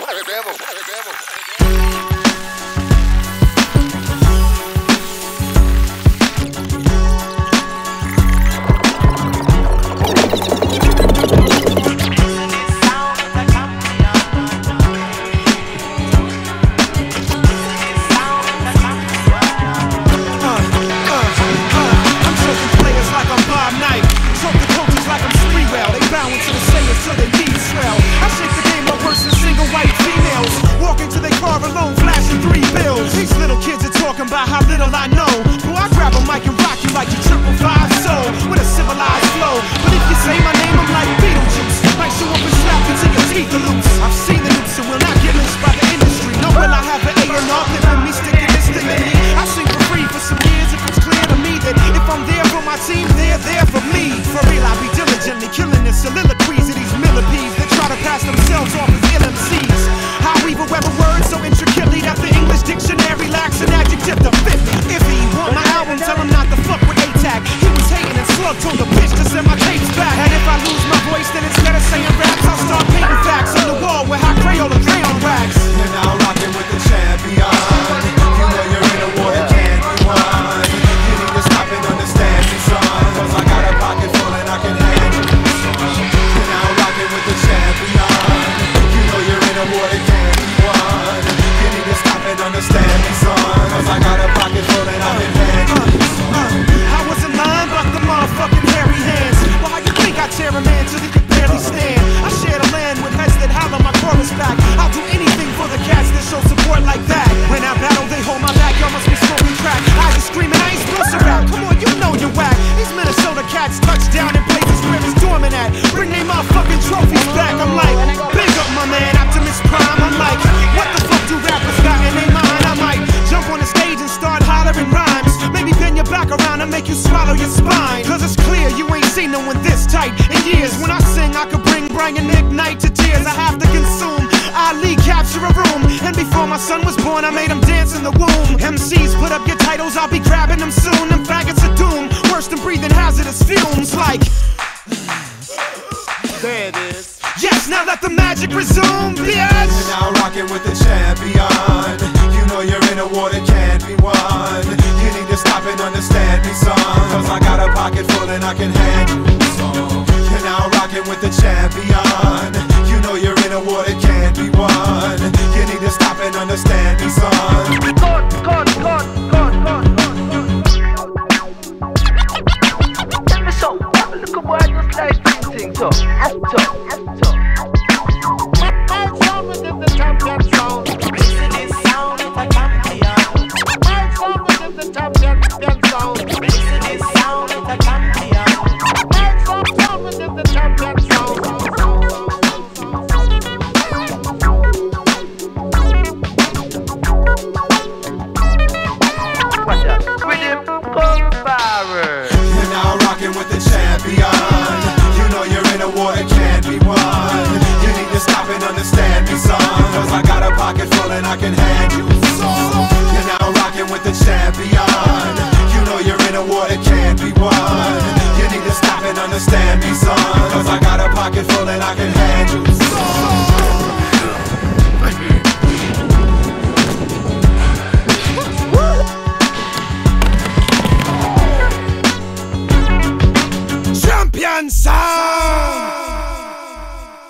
Nos vemos. For real, I be diligently killing the soliloquies of these millipedes that try to pass themselves off as LMCs. How even web a word so intricately that the English dictionary lacks an adjective to fit me. If he want my album, tell him not to fuck with ATAC. He was hating and slug told the bitch to send my tapes back. And if I lose my voice, then instead of saying raps, I'll start painting facts on the wall with hot Crayola crayon wax. understand. years. When I sing, I could bring Brian McKnight to tears. I have to consume Ali capture a room. And before my son was born, I made him dance in the womb. MCs, put up your titles, I'll be grabbing them soon. Them faggots are doomed, worse than breathing hazardous fumes. Like. There it is. Yes, now let the magic resume, bitch. You're now rocking with the champion. You know you're in a war that can't be won. You need to stop and understand me, son. Cause I got a pocket full and I can handle with the champion. You know you're in a war that can't be won. You need to stop and understand me, son. God, God, God, God, God So, look at what I just like painting, up, up, up 哎呀 answer.